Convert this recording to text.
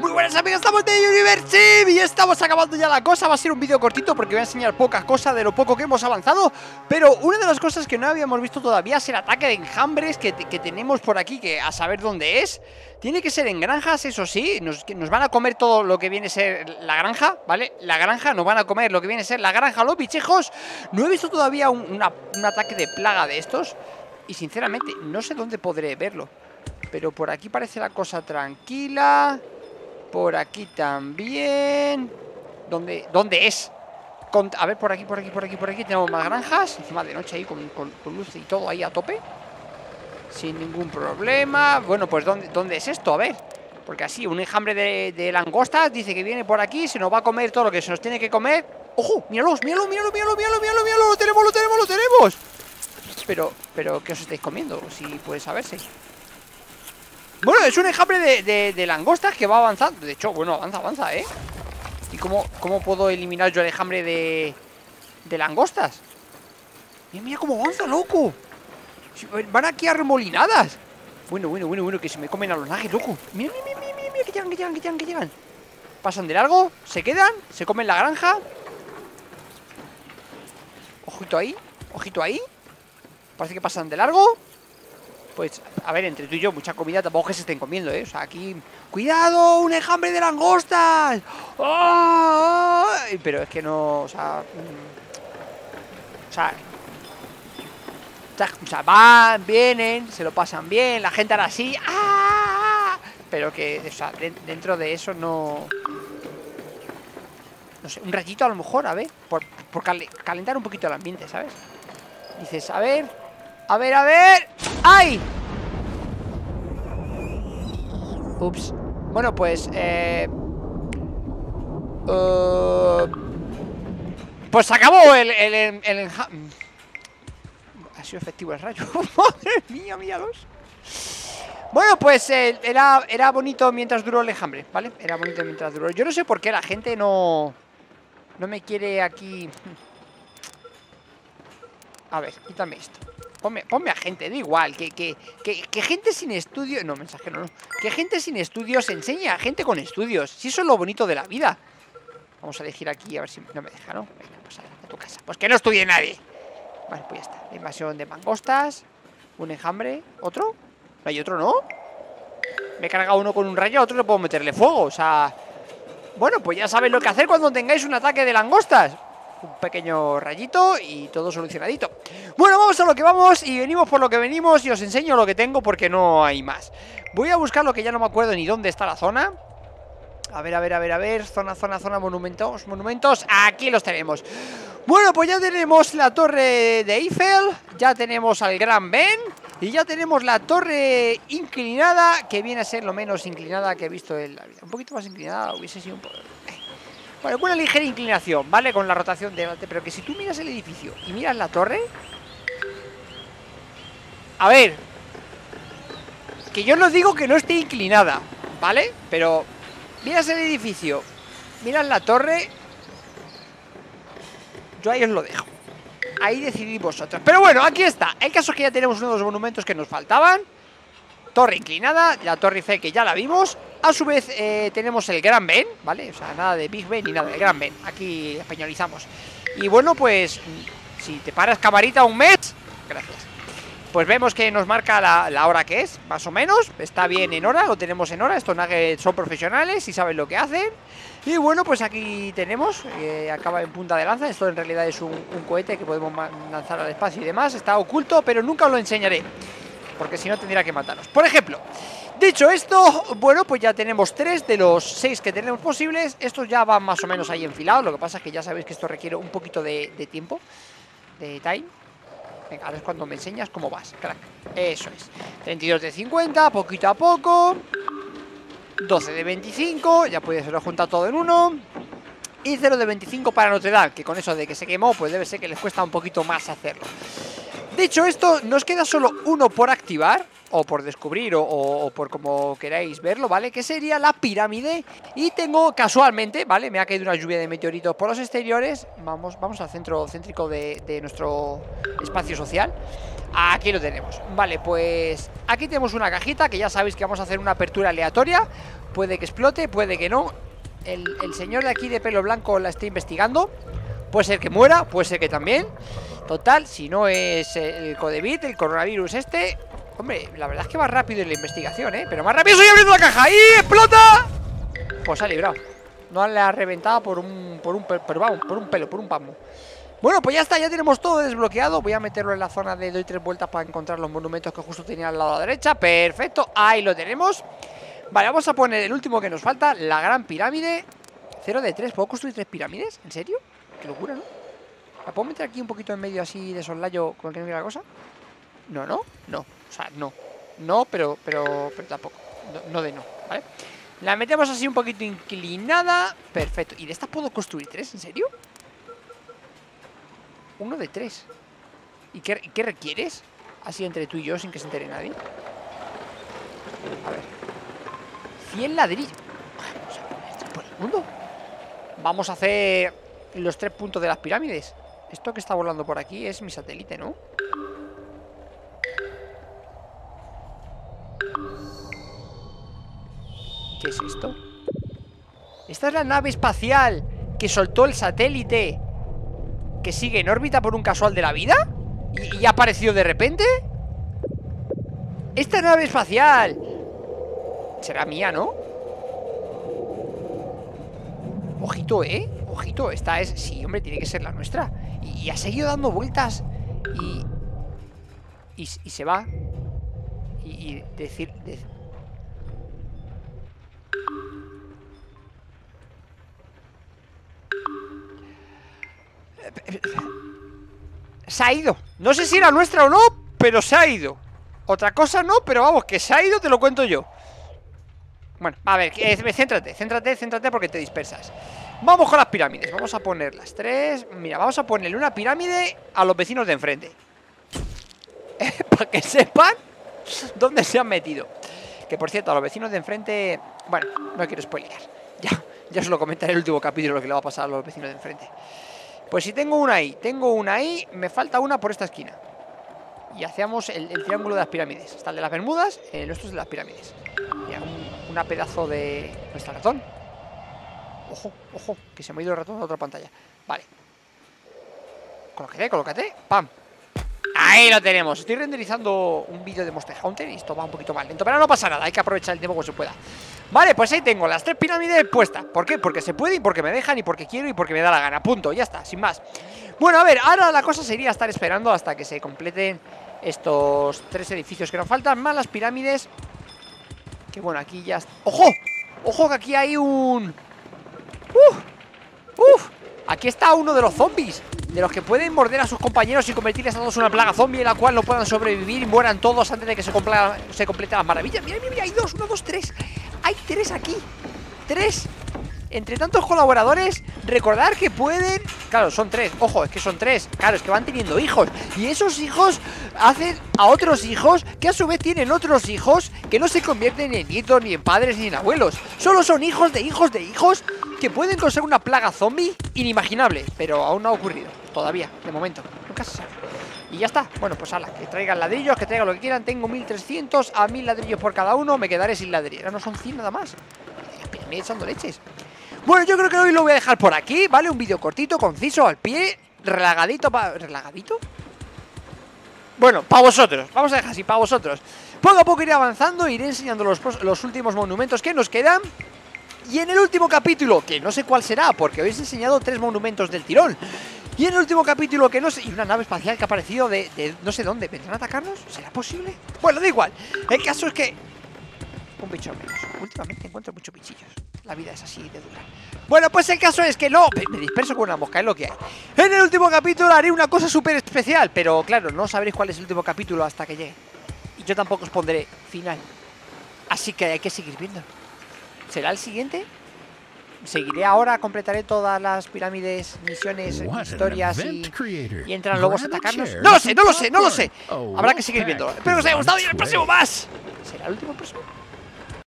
Muy buenas amigos, estamos de Universe y estamos acabando ya la cosa. Va a ser un vídeo cortito porque voy a enseñar pocas cosas de lo poco que hemos avanzado Pero una de las cosas que no habíamos visto todavía es el ataque de enjambres que, que tenemos por aquí Que a saber dónde es. Tiene que ser en granjas, eso sí. Nos, nos van a comer todo lo que viene a ser la granja, ¿vale? La granja, nos van a comer lo que viene a ser la granja, los bichejos. No he visto todavía un, un ataque de plaga de estos Y sinceramente no sé dónde podré verlo Pero por aquí parece la cosa tranquila por aquí también. ¿Dónde, dónde es? a ver, por aquí, por aquí, por aquí, por aquí tenemos más granjas. Encima de noche ahí con, con, luz y todo ahí a tope. Sin ningún problema. Bueno, pues ¿dónde, dónde es esto? A ver. Porque así, un enjambre de, langostas dice que viene por aquí, se nos va a comer todo lo que se nos tiene que comer. ¡Ojo! ¡Míralos, míralo, míralo, míralo, míralo, míralo, míralo! ¡Lo tenemos, lo tenemos, lo tenemos! Pero, pero, ¿qué os estáis comiendo? Si puede saberse. Bueno, es un enjambre de, langostas que va avanzando. De hecho, bueno, avanza, avanza, ¿eh? ¿Y cómo, puedo eliminar yo el enjambre de, de langostas? Mira, mira cómo avanza, loco. Van aquí arremolinadas Bueno, bueno, bueno, bueno, que se me comen a los nages, loco. Mira, mira, mira, mira, mira, que llegan, que llegan, que llegan, que llegan. Pasan de largo, se quedan, se comen la granja. Ojito ahí, ojito ahí. Parece que pasan de largo pues, a ver, entre tú y yo, mucha comida tampoco que se estén comiendo, ¿eh? O sea, aquí... ¡Cuidado! ¡Un enjambre de langostas! ¡Oh! Pero es que no... O sea... Mm, o sea... O sea, van, vienen, se lo pasan bien, la gente hará así... ¡ah! Pero que, o sea, dentro de eso no... No sé, un ratito a lo mejor, a ver, por, por calentar un poquito el ambiente, ¿sabes? Dices, a ver... A ver, a ver ¡Ay! Ups. Bueno, pues, eh... Uh, pues acabó el, el, el, Ha sido efectivo el rayo. Madre mía, míralos Bueno, pues eh, era, era bonito mientras duró el enjambre, ¿vale? Era bonito mientras duró. Yo no sé por qué la gente no... No me quiere aquí... A ver, quítame esto Ponme, a gente, da igual, que, que, que, gente sin estudios... No, mensajero no. Que gente sin estudios enseñe a gente con estudios. Si eso es lo bonito de la vida. Vamos a elegir aquí, a ver si no me deja, ¿no? Venga, pues a, tu casa. Pues que no estudie nadie. Vale, pues ya está. invasión de mangostas. Un enjambre. ¿Otro? ¿No hay otro, no? Me he cargado uno con un rayo, a otro le puedo meterle fuego. O sea... Bueno, pues ya sabéis lo que hacer cuando tengáis un ataque de langostas un pequeño rayito y todo solucionadito. Bueno, vamos a lo que vamos y venimos por lo que venimos y os enseño lo que tengo porque no hay más. Voy a buscar lo que ya no me acuerdo ni dónde está la zona. A ver, a ver, a ver, a ver Zona, zona, zona, monumentos, monumentos Aquí los tenemos. Bueno, pues ya tenemos la torre de Eiffel Ya tenemos al Gran Ben Y ya tenemos la torre inclinada Que viene a ser lo menos inclinada que he visto en la vida. Un poquito más inclinada hubiese sido un poco... Con una ligera inclinación, ¿vale? Con la rotación de... Pero que si tú miras el edificio y miras la torre... A ver... Que yo no digo que no esté inclinada, ¿vale? Pero miras el edificio, miras la torre... Yo ahí os lo dejo. Ahí decidís vosotros. Pero bueno, aquí está. El caso que ya tenemos uno de los monumentos que nos faltaban. Torre inclinada, la Torre Eiffel que ya la vimos. A su vez eh, tenemos el Gran Ben, ¿vale? O sea, nada de Big Ben ni nada, el Gran Ben. Aquí españolizamos. Y bueno, pues, si te paras camarita un mes Gracias. Pues vemos que nos marca la, hora que es, más o menos. Está bien en hora, lo tenemos en hora. Estos nuggets son profesionales y saben lo que hacen. Y bueno, pues aquí tenemos eh, Acaba en punta de lanza. Esto en realidad es un, un cohete que podemos lanzar al espacio y demás. Está oculto, pero nunca os lo enseñaré Porque si no tendría que matarnos Por ejemplo Dicho esto, bueno, pues ya tenemos tres de los seis que tenemos posibles. Estos ya van más o menos ahí enfilados Lo que pasa es que ya sabéis que esto requiere un poquito de, tiempo De time. Venga, ahora es cuando me enseñas cómo vas, crack. Eso es. 32 de 50, poquito a poco. 12 de 25 Ya puede ser junta todo en uno. Y 0 de 25 para Notre Dame Que con eso de que se quemó, pues debe ser que les cuesta un poquito más hacerlo Dicho esto, nos queda solo uno por activar o por descubrir o, por como queráis verlo, ¿vale? Que sería la pirámide. Y tengo casualmente, ¿vale? Me ha caído una lluvia de meteoritos por los exteriores. Vamos, vamos al centro céntrico de, nuestro espacio social. Aquí lo tenemos. Vale, pues aquí tenemos una cajita Que ya sabéis que vamos a hacer una apertura aleatoria. Puede que explote, puede que no. El, señor de aquí de pelo blanco la está investigando Puede ser que muera, puede ser que también. Total, si no es el Codebit, el coronavirus este Hombre, la verdad es que va rápido en la investigación, ¿eh? Pero más rápido estoy abriendo la caja. ¡Y explota! Pues ha librado. No le ha reventado por un, por por un pelo, por un pamo. Bueno, pues ya está, ya tenemos todo desbloqueado. Voy a meterlo en la zona de doy tres vueltas para encontrar los monumentos que justo tenía al lado de la derecha. Perfecto, ahí lo tenemos. Vale, vamos a poner el último que nos falta La gran pirámide. 0 de 3, ¿puedo construir tres pirámides? ¿En serio? Qué locura, ¿no? ¿La puedo meter aquí un poquito en medio así de soslayo con que no la cosa? No, no, no O sea, no No, pero, pero, pero tampoco no, de no, ¿vale? La metemos así un poquito inclinada Perfecto, ¿y de estas puedo construir tres? ¿En serio? Uno de tres. ¿Y qué, requieres? Así entre tú y yo, sin que se entere nadie. A ver. 100 ladrillos. Por el mundo. Vamos a hacer los tres puntos de las pirámides. Esto que está volando por aquí es mi satélite, ¿no? ¿Qué es esto? Esta es la nave espacial que soltó el satélite que sigue en órbita por un casual de la vida ¿Y, ha aparecido de repente? Esta nave espacial Será mía, ¿no? Ojito, ¿eh? Ojito, esta es... Sí, hombre, tiene que ser la nuestra. Y, ha seguido dando vueltas Y... Y, se va. Y, decir, Se ha ido. No sé si era nuestra o no, pero se ha ido. Otra cosa no, pero vamos, que se ha ido te lo cuento yo Bueno, a ver, céntrate, céntrate, céntrate porque te dispersas. Vamos con las pirámides, vamos a poner las tres Mira, vamos a ponerle una pirámide a los vecinos de enfrente. Para que sepan dónde se han metido. Que por cierto, a los vecinos de enfrente Bueno, no quiero spoilear Ya, ya os lo comentaré en el último capítulo Lo que le va a pasar a los vecinos de enfrente. Pues si tengo una ahí, tengo una ahí Me falta una por esta esquina. Y hacemos el, triángulo de las pirámides. Está el de las Bermudas, el nuestro es de las pirámides una pedazo de... ¿Dónde está ratón? Ojo, ojo, que se me ha ido el ratón a otra pantalla. Vale. Colócate, colócate, pam. Ahí lo tenemos, estoy renderizando un vídeo de Monster Hunter Y esto va un poquito mal lento, pero no pasa nada Hay que aprovechar el tiempo que se pueda. Vale, pues ahí tengo las tres pirámides puestas. ¿Por qué? Porque se puede y porque me dejan y porque quiero y porque me da la gana. Punto, ya está, sin más. Bueno, a ver, ahora la cosa sería estar esperando hasta que se completen estos tres edificios que nos faltan Más las pirámides Que bueno, aquí ya... ¡Ojo! ¡Ojo que aquí hay un... ¡Uf! ¡Uf! Aquí está uno de los zombies De los que pueden morder a sus compañeros y convertirles a todos en una plaga zombie En la cual no puedan sobrevivir y mueran todos antes de que se, se complete las maravillas. Mira, mira, mira, hay dos, uno, dos, tres. Hay tres aquí. Tres. Entre tantos colaboradores, recordar que pueden... Claro, son tres, ojo, es que son tres. Claro, es que van teniendo hijos. Y esos hijos hacen a otros hijos Que a su vez tienen otros hijos Que no se convierten en nietos, ni en padres, ni en abuelos. Solo son hijos de hijos de hijos Que pueden conseguir una plaga zombie Inimaginable, pero aún no ha ocurrido Todavía, de momento, nunca se sabe. Y ya está, bueno pues ala, que traigan ladrillos, que traigan lo que quieran. Tengo 1300 a 1000 ladrillos por cada uno Me quedaré sin ladrillos, no son 100 nada más. Me echando leches. Bueno, yo creo que hoy lo voy a dejar por aquí ¿Vale? Un vídeo cortito, conciso, al pie Relagadito para... ¿Relagadito? Bueno, para vosotros, vamos a dejar así, para vosotros Poco a poco iré avanzando, iré enseñando los, los últimos monumentos que nos quedan y en el último capítulo, que no sé cuál será, porque habéis enseñado tres monumentos del tirón y en el último capítulo que no sé... Y una nave espacial que ha aparecido de, no sé dónde. ¿Vendrán a atacarnos? ¿Será posible? Bueno, da igual. El caso es que... Un bicho menos. Últimamente encuentro muchos bichillos. La vida es así de dura. Bueno, pues el caso es que no... Me disperso con una mosca, es lo que hay. En el último capítulo haré una cosa súper especial. Pero claro, no sabréis cuál es el último capítulo hasta que llegue. Y yo tampoco os pondré final. Así que hay que seguir viendo. ¿Será el siguiente? seguiré ahora, completaré todas las pirámides, misiones, historias y, y entran lobos a atacarnos. No lo sé, no lo sé, no lo sé. Habrá que seguir viendo. Espero que os haya gustado y en el próximo más. ¿Será el último próximo?